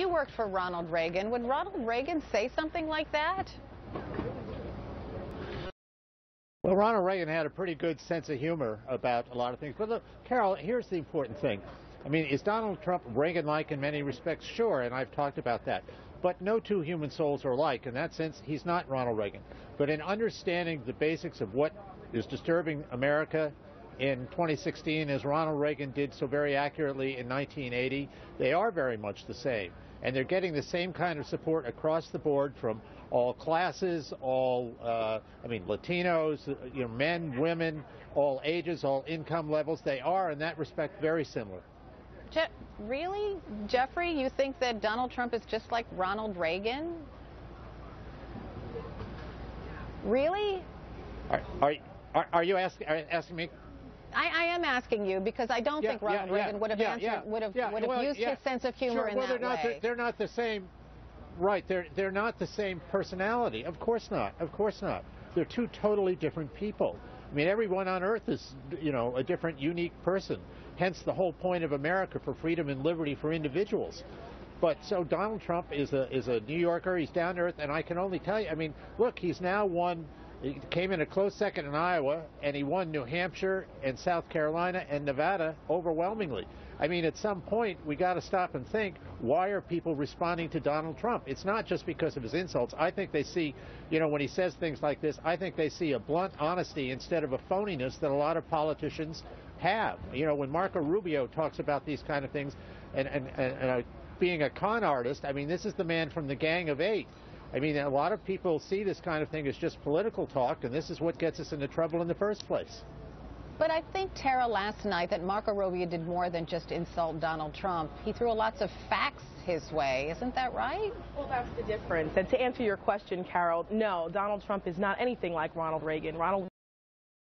You worked for Ronald Reagan. Would Ronald Reagan say something like that? Well, Ronald Reagan had a pretty good sense of humor about a lot of things. But look, Carol, here's the important thing. I mean, is Donald Trump Reagan-like in many respects? Sure, and I've talked about that. But no two human souls are alike. In that sense, he's not Ronald Reagan. But in understanding the basics of what is disturbing America in 2016, as Ronald Reagan did so very accurately in 1980, they are very much the same. And they're getting the same kind of support across the board from all classes, all, uh, I mean, Latinos, you know, men, women, all ages, all income levels. They are, in that respect, very similar. Je really, Jeffrey, you think that Donald Trump is just like Ronald Reagan? Really? Are, are, are, you ask, are asking me? I, I, am asking you because I don't yeah, think Ronald yeah, Reagan yeah, would have answered, would have, would have well, used his sense of humor sure. in well, that they're not way. The, they're not the same. Right, they're they're not the same personality. Of course not. Of course not. They're two totally different people. I mean, everyone on earth is, you know, a different, unique person. Hence the whole point of America for freedom and liberty for individuals. But so Donald Trump is a is a New Yorker. He's down to earth, and I can only tell you. I mean, look, he's now won. He came in a close second in Iowa, and he won New Hampshire and South Carolina and Nevada overwhelmingly. I mean, at some point, we got to stop and think, why are people responding to Donald Trump? It's not just because of his insults. I think they see, you know, when he says things like this, I think they see a blunt honesty instead of a phoniness that a lot of politicians have. You know, when Marco Rubio talks about these kind of things and, and, and, and uh, being a con artist, I mean, this is the man from the Gang of Eight. I mean, a lot of people see this kind of thing as just political talk, and this is what gets us into trouble in the first place. But I think, Tara, last night that Marco Rubio did more than just insult Donald Trump. He threw a lots of facts his way. Isn't that right? Well, that's the difference. And to answer your question, Carol, no, Donald Trump is not anything like Ronald Reagan. Ronald Reagan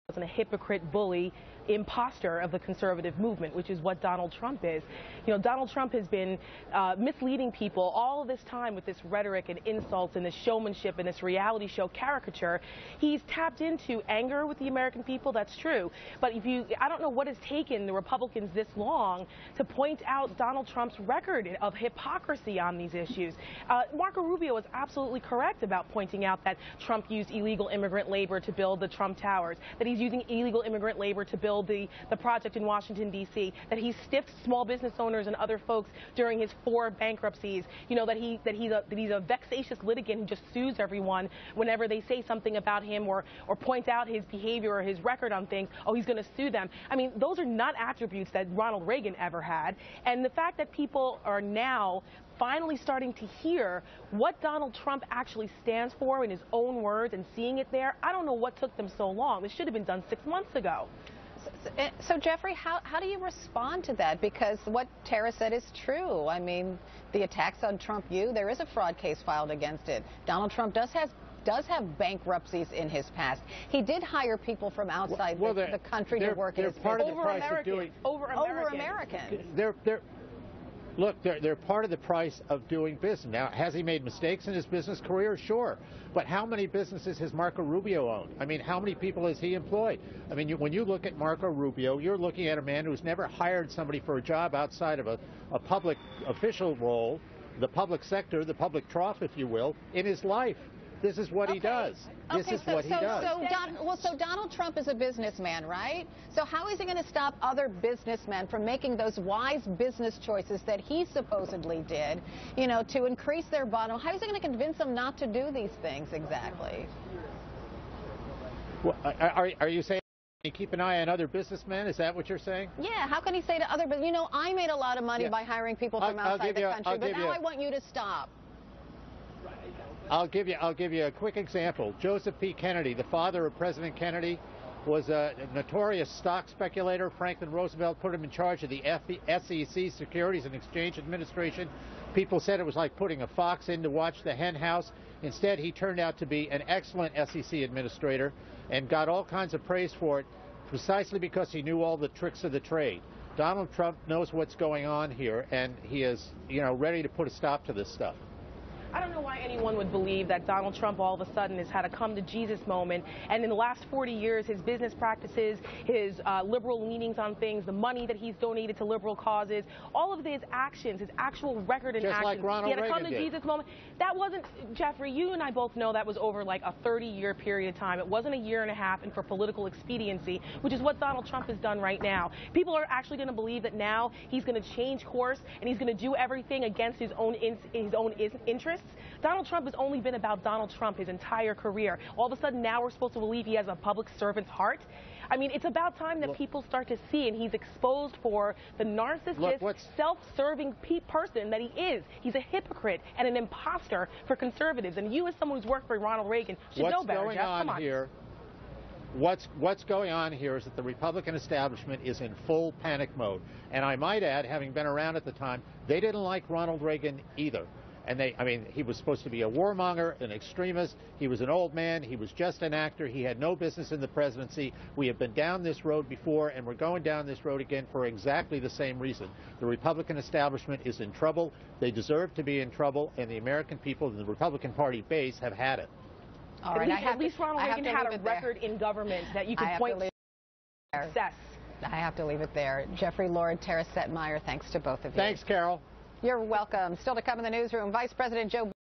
wasn't a hypocrite bully imposter of the conservative movement, which is what Donald Trump is. You know, Donald Trump has been uh, misleading people all this time with this rhetoric and insults and this showmanship and this reality show caricature. He's tapped into anger with the American people, that's true. But if you, I don't know what has taken the Republicans this long to point out Donald Trump's record of hypocrisy on these issues. Uh, Marco Rubio is absolutely correct about pointing out that Trump used illegal immigrant labor to build the Trump Towers, that he's using illegal immigrant labor to build the, the project in Washington, D.C., that he stiffed small business owners and other folks during his four bankruptcies, you know, that, he, that, he's, a, that he's a vexatious litigant who just sues everyone whenever they say something about him or, or point out his behavior or his record on things, oh, he's going to sue them. I mean, those are not attributes that Ronald Reagan ever had. And the fact that people are now finally starting to hear what Donald Trump actually stands for in his own words and seeing it there, I don't know what took them so long. This should have been done six months ago. So, Jeffrey, how, how do you respond to that? Because what Tara said is true. I mean, the attacks on Trump U, there is a fraud case filed against it. Donald Trump does have does have bankruptcies in his past. He did hire people from outside well, the, the, country to work they're in his part business. of the price of doing over American. Over American. They're, they're, Look, they're, they're part of the price of doing business. Now, has he made mistakes in his business career? Sure. But how many businesses has Marco Rubio owned? I mean, how many people has he employed? I mean, you, when you look at Marco Rubio, you're looking at a man who's never hired somebody for a job outside of a, a public official role, the public sector, the public trough, if you will, in his life. This is what okay. he does. This okay, is so, what he so, does. So, Don, well, so Donald Trump is a businessman, right? So how is he going to stop other businessmen from making those wise business choices that he supposedly did, you know, to increase their bottom? How is he going to convince them not to do these things exactly? Well, are, are you saying? keep an eye on other businessmen? Is that what you're saying? Yeah. How can he say to other, but you know, I made a lot of money yeah. by hiring people from I'll, outside I'll the country, but now I want you to stop. I'll give you I'll give you a quick example. Joseph P. Kennedy, the father of President Kennedy, was a notorious stock speculator. Franklin Roosevelt put him in charge of the SEC, Securities and Exchange Administration. People said it was like putting a fox in to watch the hen house. Instead, he turned out to be an excellent SEC administrator and got all kinds of praise for it precisely because he knew all the tricks of the trade. Donald Trump knows what's going on here, and he is, you know, ready to put a stop to this stuff. I don't know why anyone would believe that Donald Trump all of a sudden has had a come to Jesus moment. And in the last 40 years, his business practices, his uh, liberal leanings on things, the money that he's donated to liberal causes, all of his actions, his actual record in Just action. like Ronald he had a come to Reagan did. Jesus moment. That wasn't, Jeffrey, you and I both know that was over like a 30 year period of time. It wasn't a year and a half and for political expediency, which is what Donald Trump has done right now. People are actually going to believe that now he's going to change course and he's going to do everything against his own in, his own is, Donald Trump has only been about Donald Trump his entire career. All of a sudden now we're supposed to believe he has a public servant's heart. I mean, it's about time that Look- people start to see, and he's exposed for the narcissist, self-serving pe- person that he is. He's a hypocrite and an imposter for conservatives. And you, as someone who's worked for Ronald Reagan, should what's know better. going Jeff. on Come on. here? What's what's going on here is that the Republican establishment is in full panic mode, and I might add, having been around at the time, they didn't like Ronald Reagan either. And they, I mean, he was supposed to be a warmonger, an extremist. He was an old man. He was just an actor. He had no business in the presidency. We have been down this road before, and we're going down this road again for exactly the same reason. The Republican establishment is in trouble. They deserve to be in trouble, and the American people and the Republican Party base have had it. All At right, least, I have at least to, Ronald Reagan had leave a it there. record in government that you I could have point to to leave it there. success. I have to leave it there. Jeffrey Lord, Tara Setmayer, thanks to both of you. Thanks, Carol. You're welcome. Still to come in the newsroom, Vice President Joe